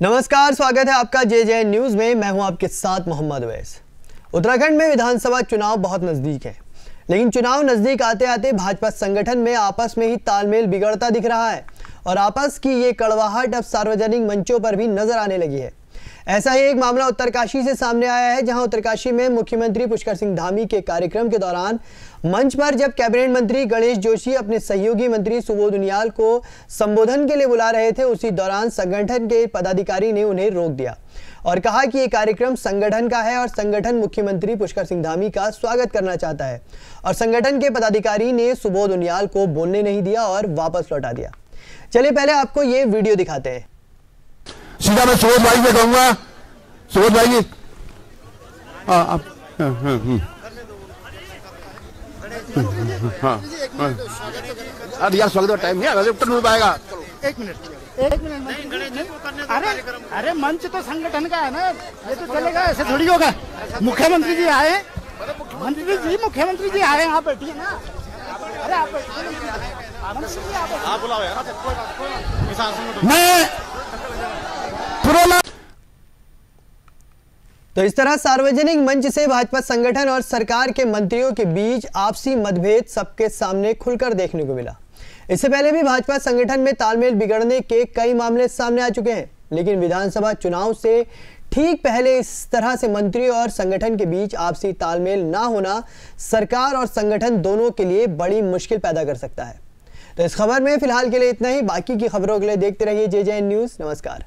नमस्कार, स्वागत है आपका जे जे न्यूज़ में। मैं हूँ आपके साथ मोहम्मद वैस। उत्तराखंड में विधानसभा चुनाव बहुत नज़दीक है, लेकिन चुनाव नज़दीक आते आते भाजपा संगठन में आपस में ही तालमेल बिगड़ता दिख रहा है और आपस की ये कड़वाहट अब सार्वजनिक मंचों पर भी नज़र आने लगी है। ऐसा ही एक मामला उत्तरकाशी से सामने आया है, जहाँ उत्तरकाशी में मुख्यमंत्री पुष्कर सिंह धामी के कार्यक्रम के दौरान मंच पर जब कैबिनेट मंत्री गणेश जोशी अपने सहयोगी मंत्री सुबोध उनियाल को संबोधन के लिए बुला रहे थे, उसी दौरान संगठन के पदाधिकारी ने उन्हें रोक दिया और कहा कि ये कार्यक्रम संगठन का है और संगठन मुख्यमंत्री पुष्कर सिंह धामी का स्वागत करना चाहता है और संगठन के पदाधिकारी ने सुबोध उनियाल को बोलने नहीं दिया और वापस लौटा दिया। चलिए पहले आपको ये वीडियो दिखाते हैं। सीधा मैं सुबोध भाई से कहूँगा। सुबोध भाई जी। हाँ आप हाँ, हाँ। हाँ। अरे यार स्वागत टाइम नहीं है उत्तर मिल पाएगा। एक मिनट एक मिनट अरे अरे मंच तो संगठन का है ना ये तो चलेगा ऐसे थोड़ी होगा। मुख्यमंत्री जी आए। मंत्री जी मुख्यमंत्री जी आए आप बैठिए ना। अरे आप बैठिए। मैं तो इस तरह सार्वजनिक मंच से भाजपा संगठन और सरकार के मंत्रियों के बीच आपसी मतभेद सबके सामने खुलकर देखने को मिला। इससे पहले भी भाजपा संगठन में तालमेल बिगड़ने के कई मामले सामने आ चुके हैं, लेकिन विधानसभा चुनाव से ठीक पहले इस तरह से मंत्री और संगठन के बीच आपसी तालमेल ना होना सरकार और संगठन दोनों के लिए बड़ी मुश्किल पैदा कर सकता है। तो इस खबर में फ़िलहाल के लिए इतना ही। बाकी की खबरों के लिए देखते रहिए जे जे न्यूज़। नमस्कार।